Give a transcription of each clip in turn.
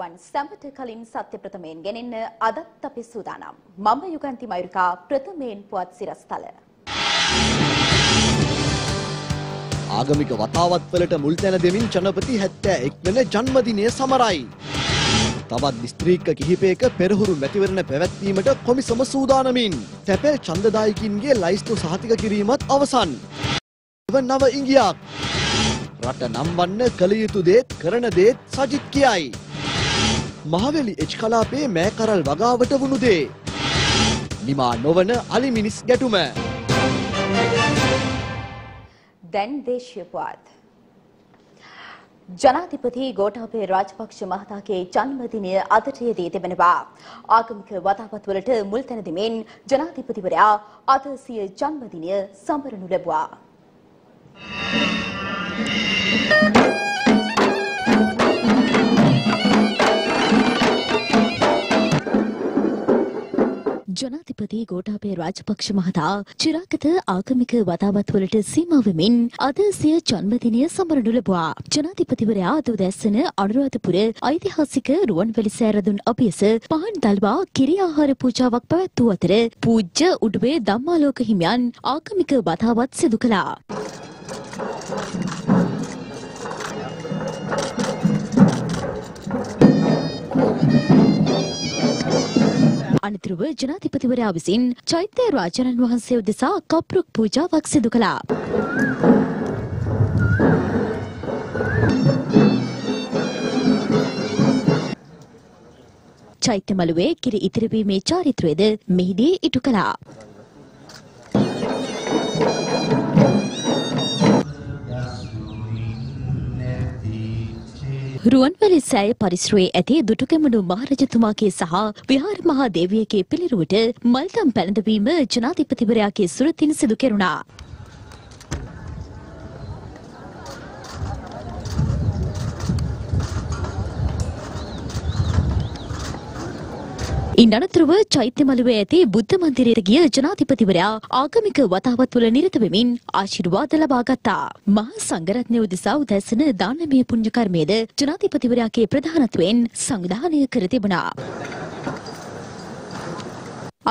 ආයිබෝවන් සැමට කලින් සත්‍ය ප්‍රථමයෙන් ගෙනෙන්න අදත් අපි සූදානම්. මම යුගන්ති මයුරිකා ප්‍රථමයෙන් පුවත් සිරස්තල. ආගමික වතාවත්වලට මුල් තැන දෙමින් ජනපති හැත්තෑ එක් වන ජන්මදිනය සමරයි. තවත් දිස්ත්‍රීක්ක කිහිපයක පෙරහුරු මැතිවරණ පැවැත්වීමට කොමිසම සූදානමින්. තැපැල් චන්දදායකින්ගේ ලයිස්තු සහතික කිරීමත් අවසන්. එව නව ඉංගියක්. රට නම්වන්න කළ යුතු දේත් කරන දේත් සජිත් කියයි. මහවැලි එච් කලාපේ මෑකරල් වගාවට වුණු දේ. නිමා නොවන අලි මිනිස් ගැටුම. දැන් දේශීය පුවත්. ජනාධිපති ගෝඨාභය රාජපක්ෂ මහතාගේ ජන්මදිනය අදට යෙදී තිබෙනවා. ආගමික වතාවත්වලට මුල් තැන දෙමින් ජනාධිපතිවරයා අද සිය ජන්මදිනය සමරනු ලැබුවා. ජනාධිපති ගෝඨාභය රාජපක්ෂ මහතා චිරාගත ආගමික වතාවත්වලට සීමා වෙමින් අද සිය ජන්මදිනය සමරනු ලැබුවා. ජනාධිපතිවරයා අද උදැසන අනුරාධපුර ඓතිහාසික රුවන්වැලි සෑරදුන් අභියස පහන් දල්වා කිරි ආහාර පූජාවක් පැවැත්වූ අතර පූජ්‍ය උඩුවේ ධම්මාලෝක හිමියන් ආගමික වතාවත් සිදු කළා. අනතුරුව ජනාධිපතිවරයා විසින් චෛත්‍ය රාජාණන් වහන්සේ උදෙසා කප්රුක් පූජාවක් සිදු කළා. චෛත්‍ය මළුවේ කිරි ඉතිරිවීමේ චාරිත්‍රයද මෙහිදී ඉටු කළා. රුවන්වැලි සෑය පරිසරයේ ඇති දුටුගැමුණු මහරජතුමාගේ සහ විහාර මහා දේවියගේ පිළිරුවට මල්තම් පැළඳවීම ජනාධිපතිවරයාගේ සුරතින් සිදු කෙරුණා. ඉන් අනතුරුව චෛත්‍ය මළුවේ ඇති බුද්ධ මන්දිරයට ගිය ජනාධිපතිවරයා ආගමික වතාවත් වල නිරත වෙමින් ආශිර්වාද ලබා ගත්තා. මහා සංඝරත්නය උදෙසා උදැසන දානමය පුණ්‍ය කර්මයේද ජනාධිපතිවරයාගේ ප්‍රධානත්වයෙන් සංවිධානය කර තිබුණා.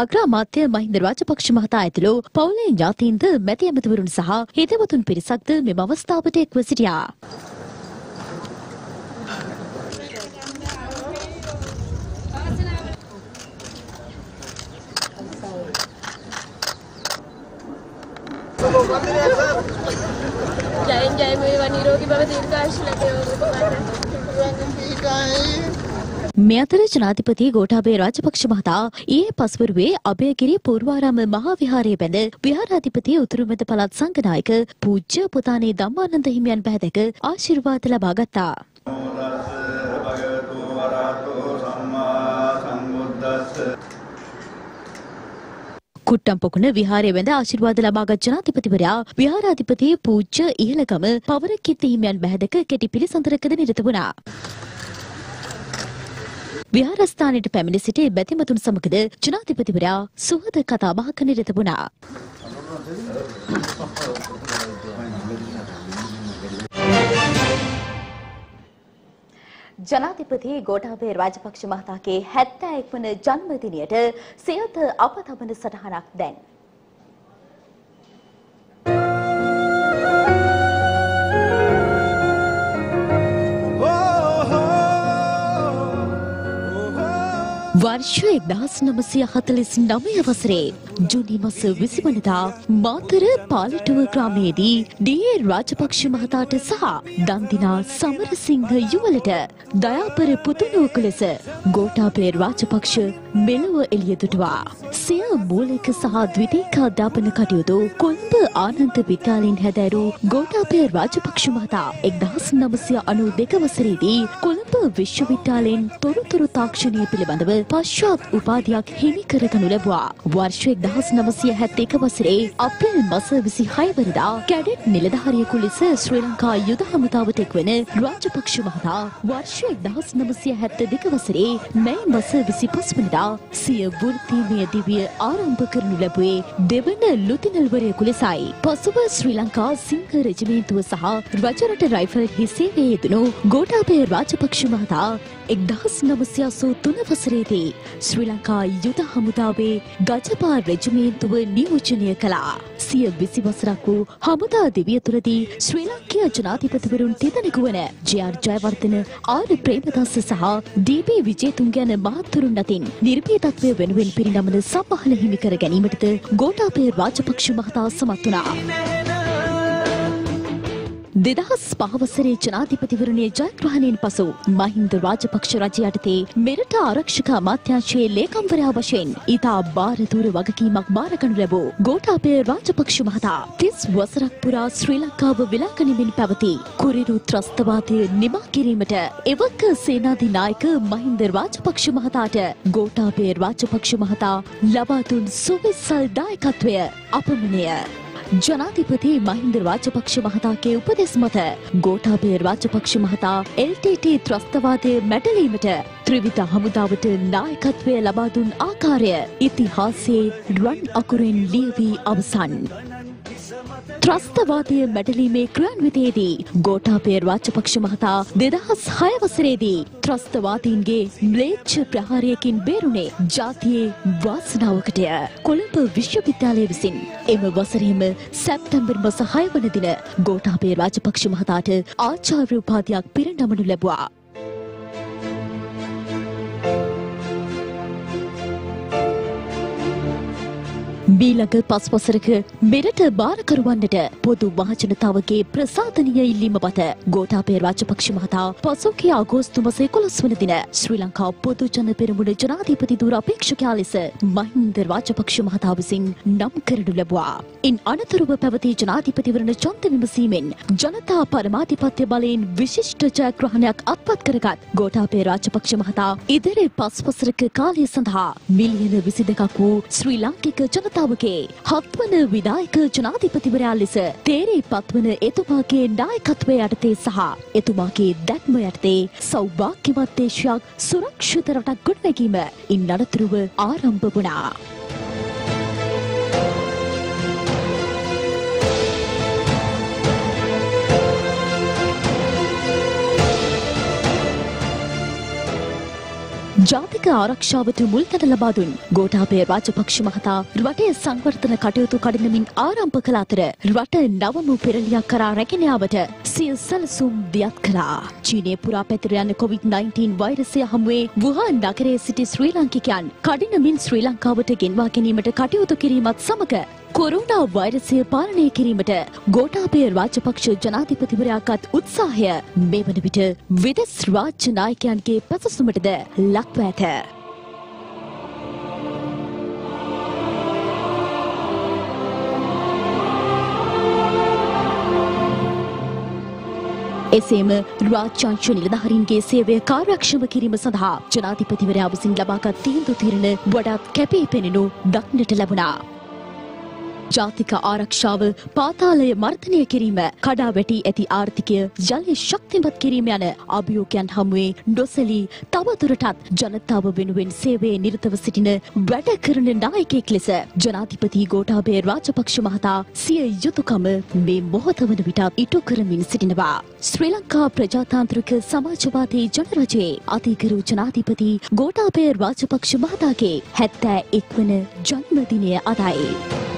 අග්‍රාමාත්‍ය මහින්ද රාජපක්ෂ මහතා ඇතුළු පවුලේ ඥාතීන්ද මැති ඇමතිවරුන් සහ හිතවතුන් පිරිසක්ද මෙම අවස්ථාවට එක්ව සිටියා. ජයෙන් ජයම වේවා නිරෝගී බව දීර්ඝායුෂ ලැබේවා මේ අතර ජනාධිපති ගෝඨාභය රාජපක්ෂ මහතා ඊයේ පස්වරුවේ අභයගිරි පූර්වාරාම මහා විහාරයේ බැඳ විහාරාධිපති උතුරුමැද පළාත් සංඝනායක පූජ්‍ය පුතානේ ධම්මානන්ද හිමියන් පැහැදක ආශිර්වාද ලබා ගත්තා. කුට්ටම්පොකුණ විහාරය වැඳ ආශිර්වාද ලබාගත් ජනාධිපතිවරයා විහාරාධිපති පූජ්‍ය ඉහළගම පවරකිත්ති හිමියන් බැහැදක කෙටි පිළිසඳරකද නිරත වුණා. විහාරස්ථානයට පැමිණ සිටි බැතිමතුන් සමගද ජනාධිපතිවරයා සුහද කතා බහක නිරත වුණා. ජනාධිපති ගෝඨාභය රාජපක්ෂ මහතාගේ 71 වන ජන්මදිනයට සියත අප තබන සටහනක් දැන්. වර්ෂ එක්දහස් නමසය හතලිස් නමය වසරේ ජුනි මස විසිවනදා මාතර පාලිටුව ග්‍රාමයේදී ඩේ රාජපක්ෂ මහතාට සහ දන්දිනා සමරසිංහ යුවලට දයාපර පුතුනුවක ලෙස ගෝටාපේ රාජපක්ෂ මෙලොව එළිය දුටුවා. සිය මූලික සහ ද්විතීක අධ්‍යාපන කටයුතු කොළඹ ආනන්ද විද්‍යාලයෙන් හැදෑරු ගෝඨාභය රාජපක්ෂ මහතා එක්දහස් නමසය අනු දෙක වසරේදී කොළඹ විශ්වවිද්‍යාලයෙන් තොරතුරු තාක්ෂණය පිළිබඳව පශ්චාත් උපාධයක් හිමි කරගනු ලැබුවා. වර්ෂ එක්දහස් නමසය හැත්ත එක වසරේ අප්‍රේල් මස විසි හයවරදා කැඩෙට් නිලධාරියෙකු ලෙස ශ්‍රී ලංකා යුද හමුදාවට එක්වන රාජපක්ෂ මහතා වර්ෂ එක්දහස් නමසය හැත්ත දෙක වසරේ මැයි මස විසි පස්වනදා සිය වෘත්තීමය දිවිය ආරම්භ කරනු ලැබුවේ දෙවන ලුතිනල්වරයෙකු ලෙසයි. පසුව ශ්‍රී ලංකා සිංහ රෙජිමේන්තුව සහ රජරට රයිෆල් හිසේවේ යෙදුණු ගෝඨාභය රාජපක්ෂ මහතා එක්දහස් නමසයසූ තුන වසරේදී ශ්‍රී ලංකා යුද හමුදාවේ ගජපා රෙජිමේන්තුව නියෝජනය කළා. සිය විසි වසරක් වූ හමුදා දිවිය තුළදී ශ්‍රී ලංකය ජනාධිපතිවරුන් තිදෙනෙකු වන ජයාර් ජයවර්ධන ආර් ප්‍රේමදස්ස සහ ඩීපී විජේතුන් ගැන මහත්තුරුන් අතින් නිර්භීතත්වය වෙනුවෙන් පිරිනමන සම්පහල හිමි කර ගැනීමටද ගෝඨාභය රාජපක්ෂ මහතා සමත් වුණා. දෙදහස් පහවසරේ ජනාධිපතිවරණය ජයග්‍රහණයෙන් පසු මහින්ද රාජපක්ෂ රජය යටතේ මෙරට ආරක්ෂක අමාත්‍යාංශයේ ලේකම්වරයා වශයෙන් ඉතා භාරදූර වගකීමක් භාරගනු ලැබූ ගෝඨාභය රාජපක්ෂ මහතා තිස් වසරක් පුරා ශ්‍රී ලංකාව විලාකනිමින් පැවති කුරිරු ත්‍රස්තවාදය නිමා කිරීමට එවක සේනාධිනායක මහින්ද රාජපක්ෂ මහතාට ගෝඨාභය රාජපක්ෂ මහතා ලබා දුන් සුවිසල් දායකත්වය අපමණය. ජනාධිපති මහින්ද රාජපක්ෂ මහතාගේ උපදෙස් මත ගෝඨාභය රාජපක්ෂ මහතා LTT ත්‍රස්තවාදය මැඩලීමට ත්‍රිවිධ හමුදාවට නායකත්වය ලබා දුන් ආකාරය ඉතිහාසයේ රන් අකුරෙන් ලියවී අවසන්. ත්‍රස්තවාදය මැඩලීමේ ක්‍රියාන්විතයේදී ගෝඨාභය රාජපක්ෂ මහතා දෙදහස් හය වසරේදී ත්‍රස්තවාදීන්ගේ ම්ලේච්ඡ ප්‍රහාරයකින් බේරුණේ ජාතියේ වාසනාවකටය. කොළඹ විශ්වවිද්‍යාලය විසින් එම වසරේම සැප්තැම්බර් මස 6 වන දින ගෝඨාභය රාජපක්ෂ මහතාට ආචාර්ය උපාධියක් පිරිනමනු ලැබුවා. මීළඟ පස් වසරක මෙරට භාරකරුවන්නට පොදු මහජනතාවගේ ප්‍රසාධනීය ඉල්ලීම මත ගෝඨාභය රාජපක්ෂ මහතා පසුගිය අගෝස්තු මාසයේ 11 වන දින ශ්‍රී ලංකා පොදු ජන පෙරමුණ ජනාධිපති ධුර අපේක්ෂකයා ලෙස මහින්ද රාජපක්ෂ මහතා විසින් නම් කරනු ලැබුවා. ඉන් අනතුරුව පැවති ජනාධිපතිවරණ ඡන්ද විමසීමෙන් ජනතා පරමාධිපත්‍ය බලයෙන් විශිෂ්ට ජයග්‍රහණයක් අත්පත් කරගත් ගෝඨාභය රාජපක්ෂ මහතා ඉදිරි පස් වසරක කාලය සඳහා මිලියන 22ක් වූ ශ්‍රී ලාංකික ජනතාව ජනතාවගේ හත්වන විදායක ජනාධිපතිවරයා ලෙස තේරී පත්වන එතුමාගේ නායකත්වය යටතේ සහ එතුමාගේ දැක්ම යටතේ සෞභාග්‍යවත් දේශයක් සුරක්ෂිත රටක් ගොඩනැගීම ඉන් අනතුරුව ආරම්භ වුණා. ජාතික ආරක්ෂාවට මුල් තැන ලබා දුන් ගෝඨාභය රාජපක්ෂ මහතා රටේ සංවර්ධන කටයුතු කඩිනමින් ආරම්භ කළ අතර රට නවමු පෙරලියක් කරා රැගෙන යාමට සිය සැලසුම් දියත් කළා. චීනයේ පුරා පැතිර යන COVID-19 වෛරසය හමුවේ වුහාන් නගරයේ සිටි ශ්‍රී ලාංකිකයන් කඩිනමින් ශ්‍රී ලංකාවට ගෙන්වා ගැනීමට කටයුතු කිරීමත් සමග කොරුණා වෛරසය පාලනය කිරීමට ගෝඨාභය රාජපක්ෂ ජනාධිපතිවරයාගත් උත්සාහය මේ වන විට විදෙස් රාජ්‍ය නායකයන්ගේ පැසසුමටද ලක්ව ඇත. එසේම රාජ්‍යංශ නිලධාරීන්ගේ සේවය කාර්යක්ෂම කිරීම සඳහා ජනාධිපතිවරයා විසින් ලබාගත් තීන්දුව తీරන වඩාත් කැපී පෙනෙනු දක්නට ලැබුණා. ජාතික ආරක්ෂාව පාතාලය මර්ධනය කිරීම කඩා වැටී ඇති ආර්ථිකය ජලය ශක්තිමත් කිරීම යන අභියෝගයන් හමුවේ නොසැලී තවදුරටත් ජනතාව වෙනුවෙන් සේවයේ නිරතව සිටින වැඩ කරන නායකයෙක් ලෙස ජනාධිපති ගෝඨාභය රාජපක්ෂ මහතා සිය යුතුයකම මේ මොහොත වන විටත් ඉටු කරමින් සිටිනවා. ශ්‍රී ලංකා ප්‍රජාතාන්ත්‍රික සමාජවාදී ජනරජයේ අතිගරු ජනාධිපති ගෝඨාභය රාජපක්ෂ මහතාගේ හැත්තෑ එක්වන ජන්මදිනය අදයි.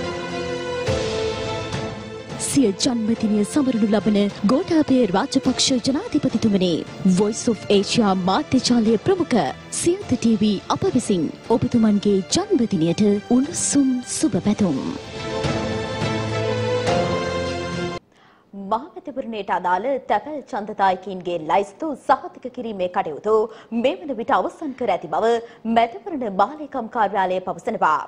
සිය ජන්මදිනය සමරනු ලබන Gotabaya Rajapaksa ජනාධිපතිතුමනි Voice of Asia මාධ්‍යජාලය ප්‍රමුඛ සියත TV අප විසින් ඔබතුමන්ගේ ජන්මදිනයට උණුසුම් සුබ පැතුම් මහමැතිවරණයට අදාළ තැපැල් ඡන්දදායකයින්ගේ ලයිස්තු සහතික කිරීමේ කටයුතු මේ වන විට අවසන් කර ඇති බව මැතිවරණ මාලේකම් කාර්යාලය පවසනවා.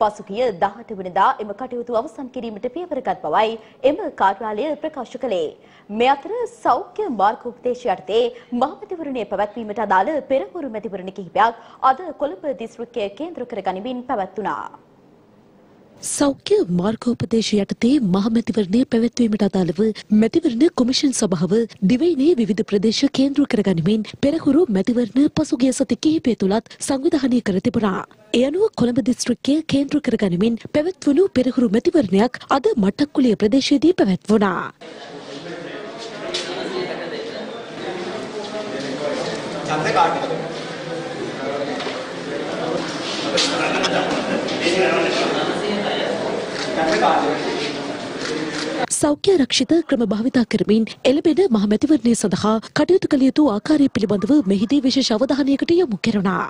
පසුගිය 18 වෙනිදා එම කටයුතු අවසන් කිරීමට පියවරගත් බවයි එම කාර්යාලය ප්‍රකාශ කළේ. මේ අතර සෞඛ්‍ය මාර්ගෝපදේශ යටතේ මහමැතිවරණය පැවැත්වීමට අදාළ පෙරහුරු මැතිවරණ කිහිපයක් අද කොළඹ දිස්ත්‍රික්කය කේන්ද්‍ර කර ගනිමින් පැවැත්වුණා. සෞඛ්‍ය මාර්ගෝපදේශ යටතේ මහමැතිවරණය පැවැත්වීමට අදාළව මැතිවරණ කොමිෂන් සභාව දිවයිනේ විවිධ ප්‍රදේශ කේන්ද්‍ර කරගනිමින් පෙරහුරු මැතිවරණ පසුගිය සති කිහිපය තුළත් සංවිධානය කර තිබුණා. එය අනුව කොළඹ දිස්ත්‍රික්කය කේන්ද්‍ර කරගනිමින් පැවැත්වුණු පෙරහුරු මැතිවරණයක් අද මට්ටක්කුලිය ප්‍රදේශයේදී පැවැත්වුණා. සෞඛ්‍ය රක්ෂිත ක්‍රම භාවිතා කරමින් එළබෙන මහමැතිවරණය සඳහා කටයුතු කළ යුතු ආකාරය පිළිබඳව මෙහිදී විශේෂ අවධානයකට යොමු කෙරුණා.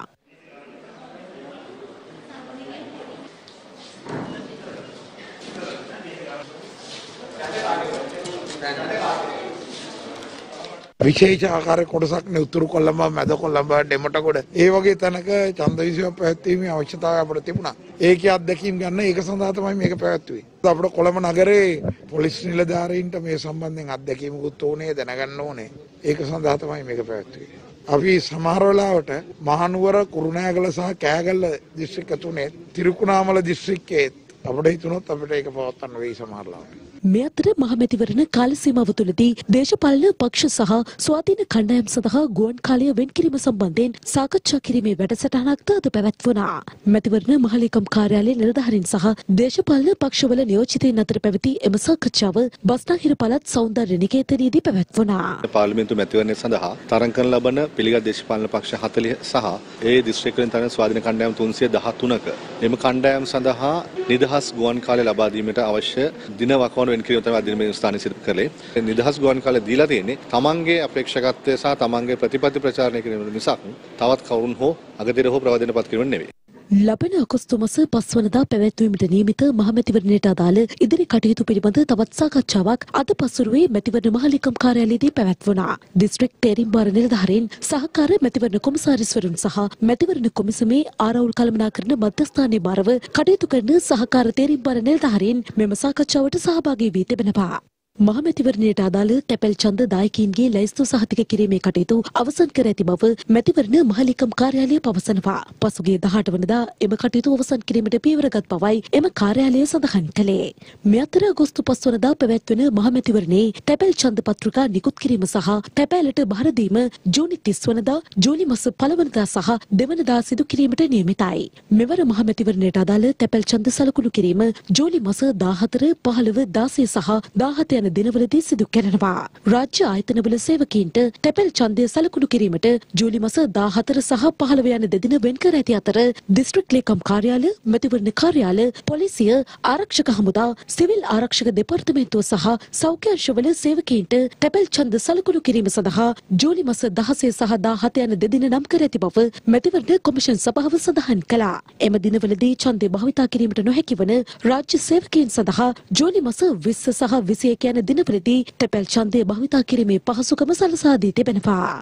විශේෂ ආකාර කොටසක් නේ උතුරු කොළඹ මැද කොළඹ ඩෙමටගොඩ ඒ වගේ තැනක ඡන්ද විසයක් පැවැත්වීමේ අවශ්‍යතාවය අපිට තිබුණා. ඒකේ අත්දැකීම් ගන්න ඒක සඳහා තමයි මේක පැවැත්වුවේ. අපිට කොළඹ නගරේ පොලිස් නිලධාරීන්ට මේ සම්බන්ධයෙන් අත්දැකීමකුත් ඕනේ දැනගන්න ඕනේ. ඒක සඳහා තමයි මේක පැවැත්වුවේ. අපි සමහර වෙලාවට මහනුවර කුරුණෑගල සහ කෑගල්ල දිස්ත්‍රික්ක තුනේ තිරුකුණාමල දිස්ත්‍රික්කයේ අපිට හිතුනොත් අපිට ඒක පවත්වන්න වෙයි සමහර ලාවට. මේ අතර මහමැතිවරණ කාල සීමාව තුළදී දේශපාලන පක්ෂ සහ ස්වාධීන කණ්ඩායම් සඳහා ගුවන් කාලය වෙන් කිරීම සම්බන්ධයෙන් සාකච්ඡා කිරීමේ වැඩසටහනක්ද අද පැවැත්වුණා. මැතිවරණ මහලේකම් කාර්යාලයේ නිලධාරීන් සහ දේශපාලන පක්ෂවල නියෝජිතයින් අතර පැවති එම සාකච්ඡාව බස්නාහිර පළාත් සෞන්දර්ය නිකේතනයේදී පැවැත්වුණා. පාර්ලිමේන්තු මැතිවරණය සඳහා තරඟ කරන ලබන පිළිගත් දේශපාලන පක්ෂ 40 සහ ඒ දිස්ත්‍රික්කවලින් තරන ස්වාධීන කණ්ඩායම් 313ක එම කණ්ඩායම් සඳහා නිදහස් ගුවන් කාලය ලබා දීමට අවශ්‍ය දින වකවානු වෙන කිරීම තමයි අධිනිමේ ස්ථානයේ සිදු කළේ. නිදහස් ගුවන් කාලය දීලා තියෙන්නේ තමන්ගේ අපේක්ෂකත්වය සහ තමන්ගේ ප්‍රතිපත්ති ප්‍රචාරණය කිරීම මිසක් තවත් කවුරුන් හෝ අගතිර හෝ ප්‍රවදන පත් කිරීම නෙවෙයි. ලබන අගෝස්තු මාස පස්වනදා පැවැත්වීමට නියමිත මහමැතිවරණයට අදාළ ඉදිරි කටයුතු පිළිබඳ තවත් සාකච්ඡාවක් අද පසුරුවේ මැතිවරණ මහලේකම් කාර්යාලයේදී පැවැත්වුණා. දිස්ත්‍රික් තේරීම් භාර නිලධාරීන් සහකාර මැතිවරණ කොමසාරිස්වරුන් සහ මැතිවරණ කොමිසමේ ආරවුල් කළමනාකරන මධ්‍යස්ථානයේ බරව කටයුතු කරන සහකාර තේරීම් භාර නිලධාරීන් මෙම සාකච්ඡාවට සහභාගී වී තිබෙනවා. මහමැතිවරණයට අදාළ තැපැල් ඡන්ද දායකයින්ගේ ලැයිස්තු සහතික කිරීමේ කටයුතු අවසන් කර ඇති බව මැතිවරණ මහලේකම් කාර්යාලය පවසනවා. පසුගිය 18 වනදා එම කටයුතු අවසන් කිරීමට පියවරගත් බවයි එම කාර්යාලය සඳහන් කළේ. මේ අතර අගෝස්තු 5 වනදා පැවැත්වෙන මහමැතිවරණයේ තැපැල් ඡන්ද පත්‍රිකා නිකුත් කිරීම සහ තැපැලට බාර දීම ජූනි 30 වනදා ජූලි මාස 1 වනදා සහ දෙවනදා සිදු කිරීමට නියමිතයි. මෙවර මහමැතිවරණයට අදාළ තැපැල් ඡන්ද සලකුණු කිරීම ජූලි මාස 14 15 16 සහ 17 යන දිනවලදී සිදු කරනවා. රාජ්‍ය ආයතනවල සේවකීන්ට තැපැල් ඡන්දය සලකුණු කිරීමට ජූලි මාස 14 සහ 15 යන දෙදින වෙන් කර ඇති අතර දිස්ත්‍රික් ලේකම් කාර්යාල, මැතිවරණ කාර්යාල, පොලිසිය, ආරක්ෂක හමුදා, සිවිල් ආරක්ෂක දෙපාර්තමේන්තුව සහ සෞඛ්‍ය අංශවල සේවකීන්ට තැපැල් ඡන්ද සලකුණු කිරීම සඳහා ජූලි මාස 16 සහ 17 යන දෙදින නම් කර ඇති බව මැතිවරණ කොමිෂන් සභාව සඳහන් කළා. එම දිනවලදී ඡන්දය භාවිතා කිරීමට නොහැකි වන රාජ්‍ය සේවකයන් සඳහා ජූලි මාස 20 සහ 21 යන දිනවලදී තැපැල් ඡන්දය භාවිතා කිරීමේ පහසුකම සලසා දී තිබෙනවා.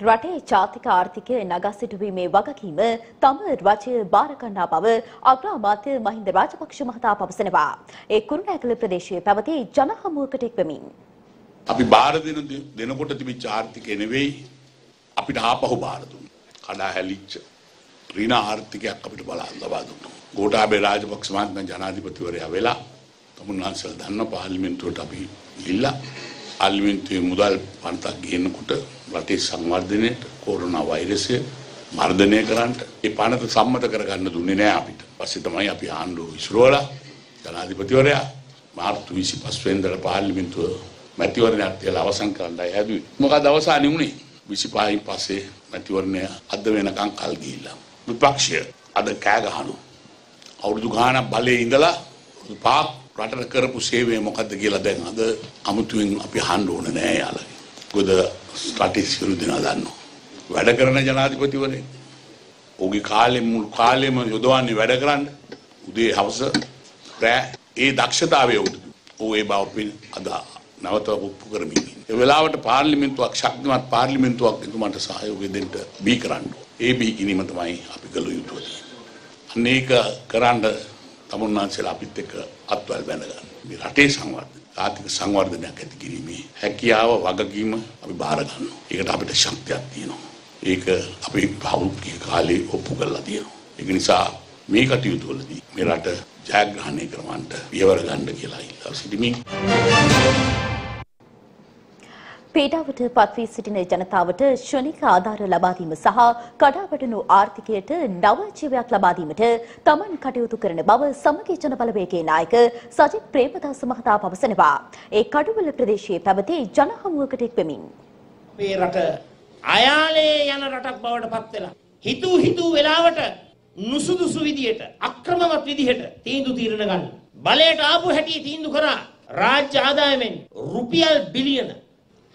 රටේ ජාතික ආර්ථිකය නගා සිටුවීමේ වගකීම තම රජය බාර ගන්නා බව අග්‍රාමාත්‍ය මහින්ද රාජපක්ෂ මහතා පවසනවා. ඒ කුරුණෑගල ප්‍රදේශයේ පැවති ජනහමුවකට එක්වමින්. අපි බාර දෙන දෙනකොට තිබිච්ච ආර්ථිකය නෙවෙයි අපිට ආපහු බාර දුන්නා. කඩා හැලිච්ච ඍණ ආර්ථිකයක් අපිට බලා ලබා දුන්නා. ගෝඨාභය රාජපක්ෂ මහත්මයා ජනාධිපතිවරයා වෙලා තමුන්වහන්සේලා දන්න පාර්ලිමේන්තුවට අපි ගිහිල්ලා පාර්ලිමේන්තුවේ මුදල් පන්තක් ගේනකොට රටේ සංවර්ධනයට කොරෝනා වෛරසය මර්ධනය කරන්න ඒ පනත සම්මත කරගන්න දුන්නේ නෑ අපිට. පස්සේ තමයි අපි ආණ්ඩුව විසිරුවලා ජනාධිපතිවරයා මාර්තු 25 වෙනිදාට පාර්ලිමේන්තුව මැතිවරණයක් තියලා අවසන් කරන්නයි හැදුවේ. මොකද අවසානයේ උනේ 25න් පස්සේ මැතිවරණය අද වෙනකන් කල් ගිහිල්ලා. විපක්ෂය අද කෑ ගහනවා. අවුරුදු ගාණක් බලයේ ඉඳලා පාක් රටට කරපු සේවය මොකද්ද කියලා දැන් අද අමුතුවෙන් අපි අහන්න ඕන නෑ යාළුවා. මොකද රටේ සියලු දෙනා දන්නවා. වැඩ කරන ජනාධිපතිවරයෙක්. ඔහුගේ කාලෙ මුළු කාලෙම යොදවන්නේ වැඩ කරන්න. උදේ හවස රෑ ඒ දක්ෂතාවය උට ඕ ඒ බව අද නැවත ඔප්පු කරමින් ඉන්නේ. ඒ වෙලාවට පාර්ලිමේන්තුවක් ශක්තිමත් පාර්ලිමේන්තුවක් එතුමාට සහයෝගය දෙන්න බී කරන්න. ඒ බී කිරීම තමයි අපි කළ යුතු අන්න ඒක කරන්න තමුන්නාන්සේලා අපිත් එක්ක අත්වල් බැඳගන්න. මේ රටේ සංවර්ධනය ආර්ථික සංවර්ධනයක් ඇති කිරීමේ හැකියාව වගකීම අපි බාර ගන්නවා. ඒකට අපිට ශක්තියක් තියෙනවා. ඒක අපි පෞද්ගලික කාලේ ඔප්පු කරලා තියෙනවා. ඒක නිසා මේ කටයුතු වලදී මේ රට ජයග්‍රහණය කරවන්නට පියවර ගන්න කියලා ඉල්ලා සිටිමින් පීඩාවට පත්වී සිටින ජනතාවට ශනික ආධාර ලබා දීම සහ කඩාවැටුණු ආර්ථිකයට නව ජීවයක් ලබා දීමට තමන් කටයුතු කරන බව සමගී ජන බලවේගයේ නායක සජිත් ප්‍රේමදාස මහතා පවසනවා. ඒ කඩුවල ප්‍රදේශයේ පැවති ජනහමුවකට එක්වෙමින්. අපේ රට අයාලේ යන රටක් බවට පත් වෙලා හිතූ හිතූ වෙලාවට නුසුදුසු විදියට අක්‍රමවත් විදිහට තීන්දුව తీරන ගන්න. බලයට ආපු හැටි තීන්දුව කරා රාජ්‍ය ආදායමෙන් රුපියල් බිලියන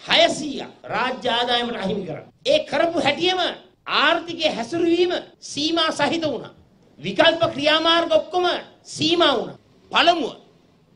600ක් රාජ්‍ය ආදායමට අහිමි කරා. ඒ කරපු හැටියෙම ආර්ථිකයේ හැසිරවීම සීමා සහිත වුණා. විකල්ප ක්‍රියාමාර්ග ඔක්කොම සීමා වුණා. පළමුව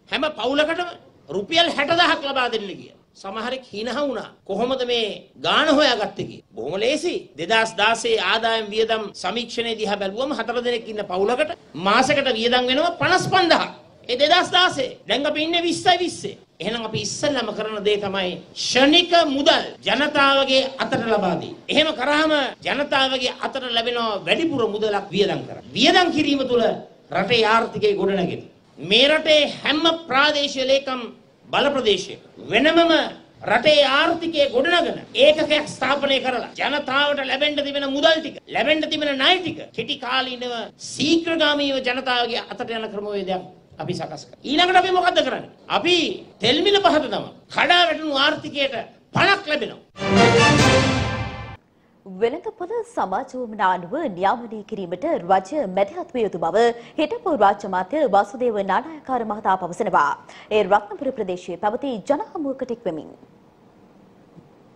හැම පවුලකටම රුපියල් 60000ක් ලබා දෙන්න කියලා. සමහරෙක් හිනහ වුණා. කොහොමද මේ ගාණ හොයාගත්තේ කියලා. බොහොම ලේසි. 2016 ආදායම් වියදම් සමීක්ෂණය දිහා බැලුවම හතර දෙනෙක් ඉන්න පවුලකට මාසෙකට වියදම් වෙනවා 55000ක්. ඒ 2016 දැන් අපි ඉන්නේ 20යි 20. එහෙනම් අපි ඉස්සෙල්ලාම කරන දේ තමයි ෂණික මුදල් ජනතාවගේ අතට ලබා දී. එහෙම කරාම ජනතාවගේ අතට ලැබෙන වැඩිපුර මුදලක් වියදම් කරා. වියදම් කිරීම තුළ රටේ ආර්ථිකය ගොඩනැගෙනවා. මේ රටේ හැම ප්‍රාදේශීය ලේකම් බල ප්‍රදේශයක වෙනමම රටේ ආර්ථිකය ගොඩනගන ඒකකයක් ස්ථාපනය කරලා ජනතාවට ලැබෙන්න තිබෙන මුදල් ටික ලැබෙන්න තිබෙන ණය ටික කෙටි කාලීනව ශීඝ්‍රගාමීව ජනතාවගේ අතට යන ක්‍රමවේදයක් අපි සකස් කරා. ඊළඟට අපි මොකද්ද කරන්නේ? අපි තෙල් මිල පහත තමයි. කඩා වැටුණු ආර්ථිකයට පණක් ලැබෙනවා. වෙළඳපොළ සමාජෝමනා අනුව නියාමනය කිරීමට රජය මැදිහත් විය යුතු බව හිටපු රාජ්‍ය මාත්‍ය වාසුදේව නානායකාර මහතා පවසනවා. ඒ රත්නපුර ප්‍රදේශයේ පැවති ජනහමුවකට එක්වෙමින්.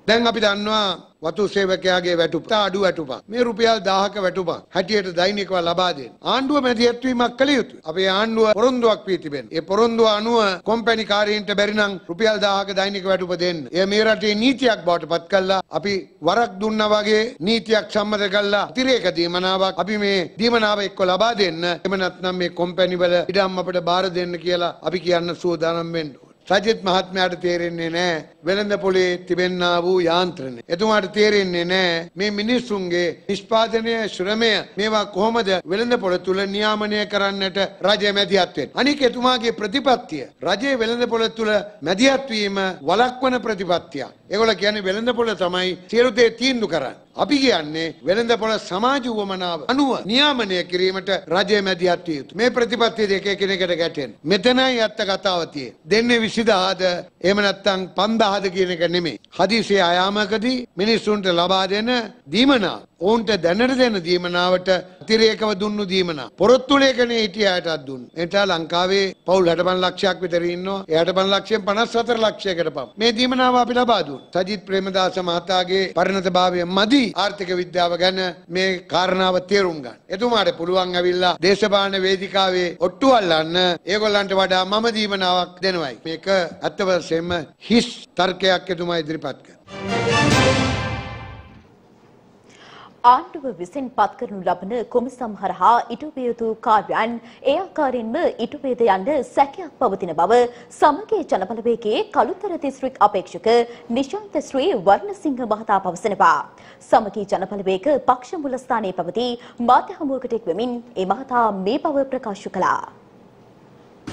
දැන් අපි දන්නවා වතු සේවකයාගේ වැටුප අඩු වැටුපක් මේ රුපියල් 1000ක වැටුපක් හැටියට දෛනිකව ලබා දෙන්න. ආණ්ඩුව මැදිහත්වීමක් කළ යුතුයි. අපේ ආණ්ඩුව පොරොන්දුවක් වී තිබෙනවා. ඒ පොරොන්දුව අනුව කොම්පැනි කාර්යයන්ට බැරි නම් රුපියල් 1000ක දෛනික වැටුප දෙන්න. එය මේ රටේ නීතියක් බවට පත් කළා. අපි වරක් දුන්නා වගේ නීතියක් සම්මත කළා. අතිරේක දීමනාවක් අපි මේ දීමනාව එක්ක ලබා දෙන්න. එහෙම නැත්නම් මේ කොම්පැනි වල ඉඩම් අපිට බාර දෙන්න කියලා අපි කියන්න සූදානම් වෙන්න. සජිත් මහත්මයාට තේරෙන්නේ නැහැ වෙළඳ පොලේ තිබෙන්නා වූ යාන්ත්‍රණය. එතුමාට තේරෙන්නේ නැහැ මේ මිනිස්සුන්ගේ නිෂ්පාදනය ශ්‍රමය මේවා කොහොමද වෙළඳ පොළ තුල නියාමනය කරන්නට රජය මැදිහත් වෙන්නේ. අනික එතුමාගේ ප්‍රතිපත්තිය රජයේ වෙළඳ පොළ තුල මැදිහත් වීම වළක්වන ප්‍රතිපත්තියක්. ඒගොල්ලෝ කියන්නේ වෙළඳ පොළ තමයි සියලු දේ තීන්දුව කරන්නේ. අපි කියන්නේ වෙළඳ පොළ සමාජ උවමනාව අනුව නියාමනය කිරීමට රජය මැදිහත් විය යුතුයි. මේ ප්‍රතිපත්තිය දෙක එකිනෙකට ගැටෙන. මෙතනයි ඇත්ත කතාව තියෙන්නේ. දෙන්නේ 20000ද එහෙම නැත්නම් 5000ද කියන එක නෙමෙයි. හදිසිය ආයාමකදී මිනිස්සුන්ට ලබා දෙන දීමනා ඔවුන්ට දැනට දෙන දීමනාවට අතිරේකව දුන්නු දීමනා. පොරොත්තු ලේඛනයේ හිටියාටත් දුන්න. එතන ලංකාවේ පවුල් 65 ලක්ෂයක් විතර ඉන්නවා. ඒ 65 ලක්ෂයෙන් 54 ලක්ෂයකට පමණ. මේ දීමනාව අපි ලබා දුන්නා. සජිත් ප්‍රේමදාස මහතාගේ පරිණතභාවය මදි ආර්ථික විද්‍යාව ගැන මේ කාරණාව තේරුම් ගන්න. එතුමාට පුළුවන් ඇවිල්ලා දේශපාලන වේදිකාවේ ඔට්ටු අල්ලන්න ඒගොල්ලන්ට වඩා මම දීමනාවක් දෙනවයි. මේක ඇත්ත වශයෙන්ම හිස් තර්කයක් එතුමා ඉදිරිපත් කළා. ආණ්ඩුව විසින් පත් කරනු ලබන කොමිසම් හරහා ඉටුවිය යුතු කාර්යයන් ඒ ආකාරයෙන්ම ඉටුවේද යන්න සැකයක් පවතින බව සමගී ජනබලවේගයේ කළුතර දිස්ත්‍රික් අපේක්ෂක නිශාන්ත ශ්‍රී වර්ණසිංහ මහතා පවසනවා. සමගී ජනබලවේග පක්ෂ මුලස්ථානයේ පැවති මාධ්‍ය හමුවකට එක්වෙමින් ඒ මහතා මේ බව ප්‍රකාශ කළා.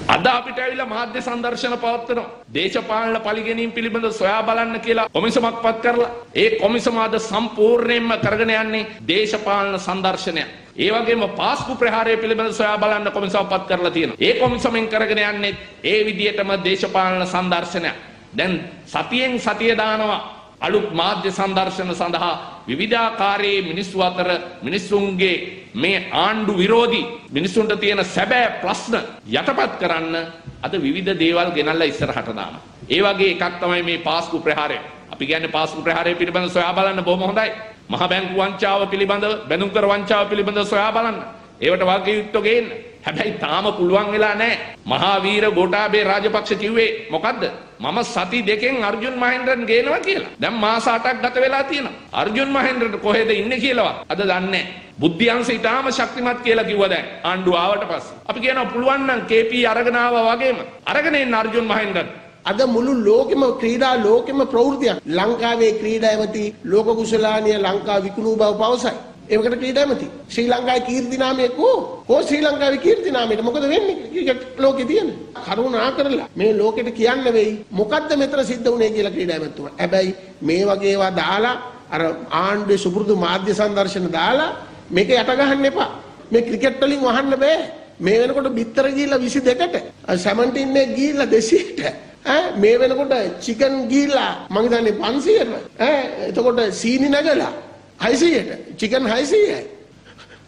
අද අපිට ඇවිල්ලා මාධ්‍ය සංදර්ශන පවත්වනවා. දේශපාලන පරිගැනීම් පිළිබඳව සොයා බලන්න කියලා කොමිසමක් පත් කරලා ඒ කොමිසම අද සම්පූර්ණයෙන්ම කරගෙන යන්නේ දේශපාලන සංදර්ශනය. ඒ වගේම පාස්කු ප්‍රහාරය පිළිබඳව සොයා බලන්න කොමිසම පත් කරලා තියෙනවා. ඒ කොමිසමෙන් කරගෙන යන්නේ ඒ විදිහටම දේශපාලන සංදර්ශනය. දැන් සතියෙන් සතිය දානවා අලුත් මාධ්‍ය සංදර්ශන සඳහා විවිධාකාරයේ මිනිස්සු අතර මිනිස්සුන්ගේ මේ ආණ්ඩු විරෝධී මිනිස්සුන්ට තියෙන සැබෑ ප්‍රශ්න යටපත් කරන්න අද විවිධ දේවල් ගෙනල්ලා ඉස්සරහට දානවා. ඒ වගේ එකක් තමයි මේ පාස්කු ප්‍රහාරය. අපි කියන්නේ පාස්කු ප්‍රහාරය පිළිබඳව සොයා බලන්න බොහොම හොඳයි. මහ බැංකු වංචාව පිළිබඳව බැඳුම්කර වංචාව පිළිබඳව සොයා බලන්න. ඒවට වගේ යුක්තෝ ගේන්න. හැබැයි තාම පුළුවන් වෙලා නැහැ. මහාවීර ගෝඨාභය රාජපක්ෂ කිව්වේ මොකද්ද? මම සති දෙකෙන් අර්ජුන් මහේන්ද්‍රන් ගේනවා කියලා. දැන් මාස 8ක් ගත වෙලා තියෙනවා. අර්ජුන් මහේන්ද්‍රට කොහෙද ඉන්නේ කියලාවත් අද දන්නේ නැහැ. බුද්ධි අංශ ඊටාම ශක්තිමත් කියලා කිව්වා දැන් ආණ්ඩුව ආවට පස්සේ. අපි කියනවා පුළුවන් නම් KP අරගෙන ආවා වගේම අරගෙන එන්න අර්ජුන් මහේන්ද්‍රන්. අද මුළු ලෝකෙම ක්‍රීඩා ලෝකෙම ප්‍රවෘතියක් ලංකාවේ ක්‍රීඩා ඇමති ලෝක කුසලානිය ලංකා විකුණු බව පවසයි. ඒකට ක්‍රීඩා ඇමති. ශ්‍රී ලංකාවේ කීර්ති නාමය කෝ? කෝ ශ්‍රී ලංකාවේ කීර්ති නාමයට මොකද වෙන්නේ? ක්‍රිකට් ලෝකේ තියෙන. කරුණා කරලා මේ ලෝකෙට කියන්න වෙයි මොකද්ද මෙතන සිද්ධ වුනේ කියලා ක්‍රීඩා ඇමතුමා. හැබැයි මේ වගේ ඒවා දාලා අර ආණ්ඩුවේ සුපුරුදු මාධ්‍ය සංදර්ශන දාලා මේක යට ගහන්න එපා. මේ ක්‍රිකට් වලින් වහන්න බෑ. මේ වෙනකොට බිත්තර ගිහිල්ලා 22ට සැමන්ටින් එක ගිහිල්ලා 200ට ඈ මේ වෙනකොට චිකන් ගිහිල්ලා මං හිතන්නේ 500ට ඈ එතකොට සීනි නැගලා 600ට චිකන් 600යි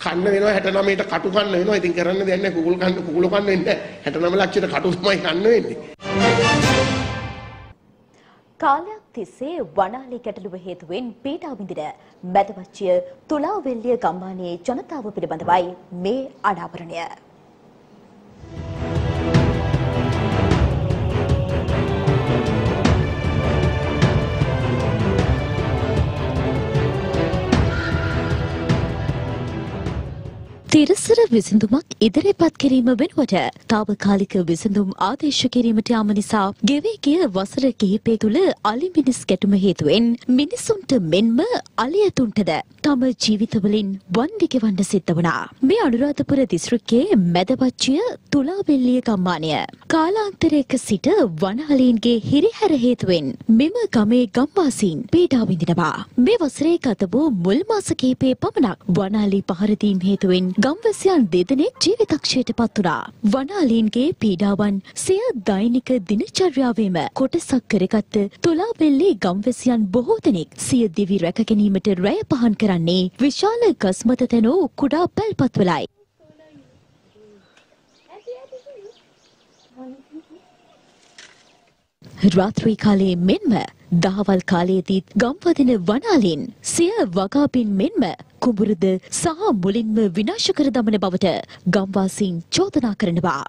කන්න වෙනවා 69ට කටු කන්න වෙනවා. ඉතින් කරන්න දෙයක් නැහැ. කුකුල් කන්න කුකුල කන්න වෙන්නේ 69 ලක්ෂයට කටු තමයි කන්න වෙන්නේ. කාලයක් තිස්සේ වනාලි ගැටලුව හේතුවෙන් පීඩා විඳින මැදවච්චිය තුලාවෙල්ලිය ගම්මානයේ ජනතාව පිළිබඳවයි මේ අනාවරණය. තිරසර විසඳුමක් ඉදිරිපත් කිරීම වෙනුවට තාවකාලික විසඳුම් ආදේශ කිරීමට යාම නිසා ගෙවී ගිය වසර කිහිපය තුළ අලි මිනිස් ගැටුම හේතුවෙන් මිනිසුන්ට මෙන්ම අලියතුන්ටද තම ජීවිතවලින් වන්දි ගෙවන්න සිද්ධ වුණා. මේ අනුරාධපුර දිස්ත්‍රික්කයේ මැදපච්චිය තුලාවෙල්ලිය ගම්මානය කාලාන්තරයක සිට වනහලීන්ගේ හිරිහැර හේතුවෙන් මෙම ගමේ ගම්වාසීන් පීඩා විඳිනවා. මේ වසරේ ගත වූ මුල් මාස කිහිපයේ පමණක් වනාලී පහරදීම් හේතුවෙන් ගම්වැසියන් දෙදෙනෙක් ජීවිතක්ෂයට පත් වුණා. වනාලීන්ගේ පීඩාවන් සිය දෛනික දිනචර්යාවේම කොටසක් කරගත්ත තුලාවෙල්ලේ ගම්වැසියන් බොහෝ දෙනෙක් සිය දිවි රැක ගැනීමට රැය පහන් කරන්නේ විශාල ගස් මත තැනූ කුඩා පැල්පත්වලයි. රාත්‍රී කාලයේ මෙන්ම දහවල් කාලයේදීත් ගම්වදින වනාලින් සිය වගාපින් මෙන්ම කුඹුරුද සහ මුලින්ම විනාශ කර දමන බවට ගම්වාසීන් චෝදනා කරනවා.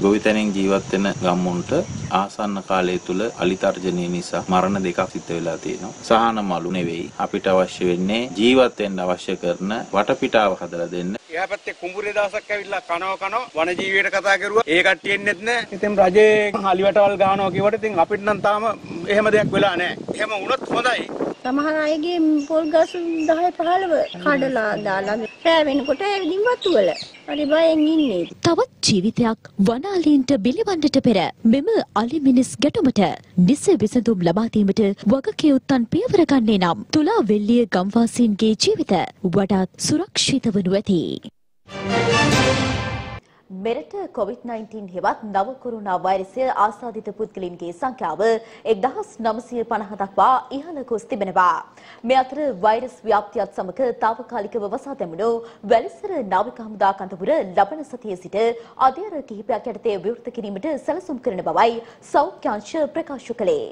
ගොවිතැනෙන් ජීවත් වෙන ගම්මුන්ට ආසන්න කාලය තුල අලි තර්ජනය නිසා මරණ දෙකක් සිද්ධ වෙලා තියෙනවා. සහන මලු නෙවෙයි අපිට අවශ්‍ය වෙන්නේ ජීවත් වෙන්න අවශ්‍ය කරන වටපිටාව හදලා දෙන්න. එහා පැත්තේ කුඹුරේ දවසක් ඇවිල්ලා කනවා කනවා වනජීවියට කතා කරුවා. ඒ කට්ටිය එන්නෙත් නෑ. ඉතින් රජේ අලිවටවල් ගහනවා කිව්වට ඉතින් අපිට නම් තාම එහෙම දෙයක් වෙලා නෑ. එහෙම වුණොත් හොඳයි. සමහර අයගේ පොල් ගස් 10 15 කඩලා දාලා රෑ වෙනකොට ඇවිදින් වතු වල. හරි බයෙන් ඉන්නේ. තවත් ජීවිතයක් වනාලීන්ට බිලිවන්නට පෙර මෙම අලි මිනිස් ගැටුමට නිසි විසඳුම් ලබා දීමට වගකියුත්තන් පියවර ගන්නේ නම් තුලා වෙල්ලිය ගම්වාසීන්ගේ ජීවිත වඩාත් සුරක්ෂිත වනු ඇති. මෙරට COVID-19 හෙවත් නව කොරුණා වෛරසය ආසාදිත පුද්ගලයන්ගේ සංඛ්‍යාව 1950 දක්වා ඉහළ ගොස් තිබෙනවා. මේ අතර වෛරස් ව්‍යාප්තියත් සමග తాවකාලිකව වසා දැමුණු වැලිසර නාවික හමුදා කඳවුර ලබන සතියේ සිට අධ්‍යයන කිහිපයක් යටතේ විවෘත කිරීමට සැලසුම් කරන බවයි සෞඛ්‍යාංශ ප්‍රකාශ කළේ.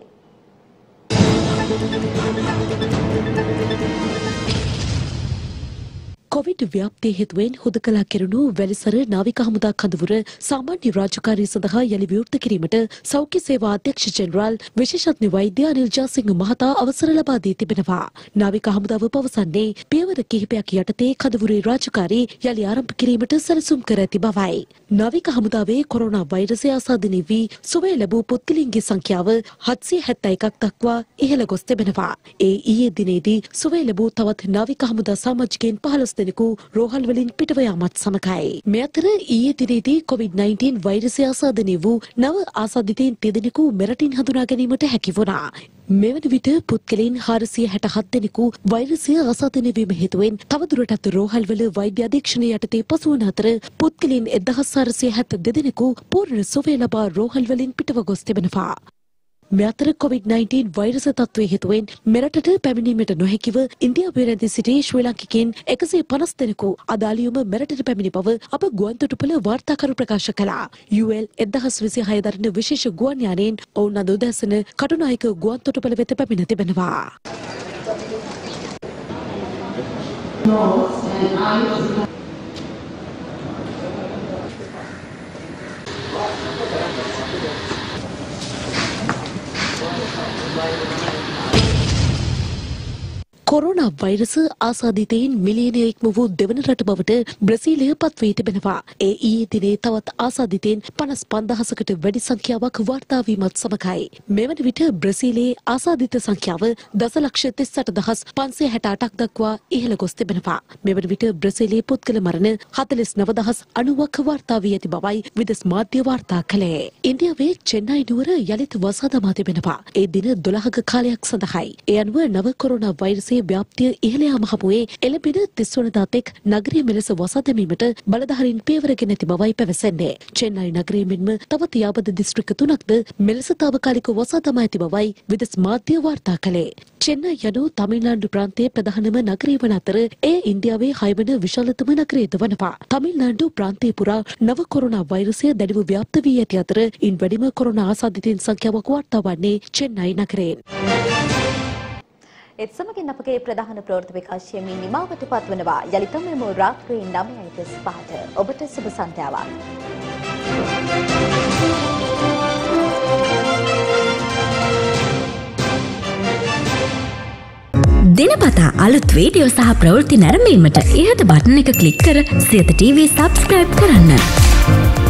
කොවිඩ් ව්‍යාප්තිය හේතුවෙන් හුදකලා කෙරුණු වැලිසර නාවික හමුදා කඳවුර සාමාන්‍ය රාජකාරී සඳහා යළි විවෘත කිරීමට සෞඛ්‍ය සේවා අධ්‍යක්ෂ ජෙනරාල් විශේෂඥ වෛද්‍ය අනිල් ජාසිංහ මහතා අවසර ලබා දී තිබෙනවා. නාවික හමුදාව පවසන්නේ පියවර කිහිපයක් යටතේ කඳවුරේ රාජකාරී යළි ආරම්භ කිරීමට සැලසුම් කර ඇති බවයි. නාවික හමුදාවේ කොරෝනා වෛරසය ආසාදනය වී සුවය ලැබූ පුද්ගලයන්ගේ සංඛ්‍යාව 771ක් දක්වා ඉහළ ගොස් තිබෙනවා. ඒ ඊයේ දිනේදී සුවය ලැබූ තවත් නාවික හමුදා සමාජිකයන් 15 දෙනෙකු රෝහල් වලින් පිටව යාමත් සමගයි. මේ අතර ඊයේ දිනේදී COVID-19 වෛරසය ආසාදනය වූ නව ආසාදිතයින් දෙදෙනෙකු මෙරටින් හඳුනා ගැනීමට හැකි වුණා. මෙවන විට පුද්ගලයන් 467 දෙනෙකු වෛරසය ආසාදනය වීම හේතුවෙන් තවදුරටත් රෝහල්වල වෛද්‍ය අධීක්ෂණය යටතේ පසුවන අතර පුද්ගලයන් 1472 දෙනෙකු පූර්ණ සුවය ලබා රෝහල් වලින් පිටව ගොස් තිබෙනවා. මේ අතර COVID-19 වෛරස තත්ත්වය හේතුවෙන් මෙරටට පැමිණීමට නොහැකිව ඉන්දියාවේ රැඳී සිටි ශ්‍රී ලාංකිකයින් 150 දෙනෙකු අදාළියම මෙරටට පැමිණි බව අප ගුවන්තොටුපළ වාර්තාකරු ප්‍රකාශ කළා. UL 1026 දරන විශේෂ ගුවන් යානයෙන් ඔවුන් අද උදැසන කටුනායක ගුවන්තොටුපළ වෙත පැමිණ තිබෙනවා. Thank you. කොරෝනා වෛරස ආසාදිතයින් මිලියනය ඉක්ම වූ දෙවන රට බවට බ්‍රසීලය පත් වී තිබෙනවා. ඒ ඊයේ දිනේ තවත් ආසාදිතයින් 55000කට වැඩි සංඛ්‍යාවක් වාර්තා වීමත් සමගයි. මෙවන විට බ්‍රසීලයේ ආසාදිත සංඛ්‍යාව දසලක්ෂ 38568ක් දක්වා ඉහළ ගොස් තිබෙනවා. මෙවන විට බ්‍රසීලයේ පුද්ගල මරණ 49090ක් වාර්තා වී ඇති බවයි විදෙස් මාධ්‍ය වාර්තා කළේ. ඉන්දියාවේ චෙන්නයි නුවර යළිත් වසා දමා තිබෙනවා. ඒ දින 12ක කාලයක් සඳහායි. ඒ අනුව නව කොරෝනා වෛරසයේ ව්‍යාප්තිය ඉහළ යාම හමුවේ එළඹෙන 30 වනදා තෙක් නගරය මෙලෙස වසා දැමීමට බලධාරීන් පියවරගෙන ඇති බවයි පැවසෙන්නේ. චෙන්නයි නගරයේ මෙන්ම තවත් යාබද දිස්ත්‍රික්ක තුනක්ද මෙලෙස තාවකාලික වසා දමා ඇති බවයි විදෙස් මාධ්‍ය වාර්තා කළේ. චෙන්නයි යනු තමිල්නාඩු ප්‍රාන්තයේ ප්‍රධානම නගරය වන අතර එය ඉන්දියාවේ හයවන විශාලතම නගරයද වනවා. තමිල්නාඩු ප්‍රාන්තය පුරා නව කොරෝනා වෛරසය දැඩිව ව්‍යාප්ත වී ඇති අතර ඉන් වැඩිම කොරෝනා ආසාදිතයින් සංඛ්‍යාවක් වාර්තා වන්නේ චෙන්නයි නගරයෙන්. එත් සමගින් අපගේ ප්‍රධාන ප්‍රවෘත්ති විකාශයමින් නිමාවට පත්වනවා යළිතම මෙම රාත්‍රී 9:35ට ඔබට සුබ සන්ධ්‍යාවක්. දිනපතා අලුත් වීඩියෝ සහ ප්‍රවෘත්ති නැරඹීමට ඉහත බටන එක ක්ලික් කර සියත TV සබස්ක්‍රයිබ් කරන්න.